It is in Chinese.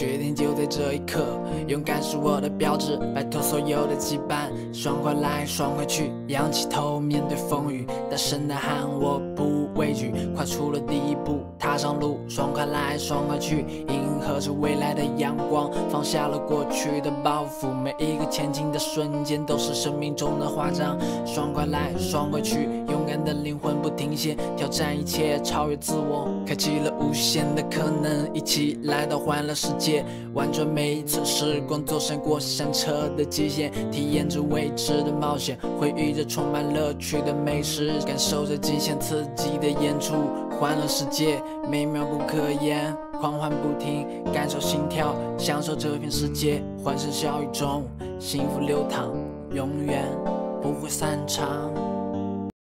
决定就在这一刻，勇敢是我的标志，摆脱所有的羁绊，爽快来，爽快去，仰起头面对风雨，大声的喊我不畏惧，跨出了第一步，踏上路，爽快来，爽快去，迎合着未来的阳光，放下了过去的包袱，每一个前进的瞬间都是生命中的华章，爽快来，爽快去，勇敢的灵魂不停歇，挑战一切，超越自我，开启了无限的可能，一起来到欢乐世界，玩转每一次时光，坐上过山车的极限，体验着未知的冒险，回忆着充满乐趣的美食，感受着极限刺激的演出，欢乐世界美妙不可言，狂欢不停，感受心跳，享受这片世界，欢声笑语中，幸福流淌，永远不会散场。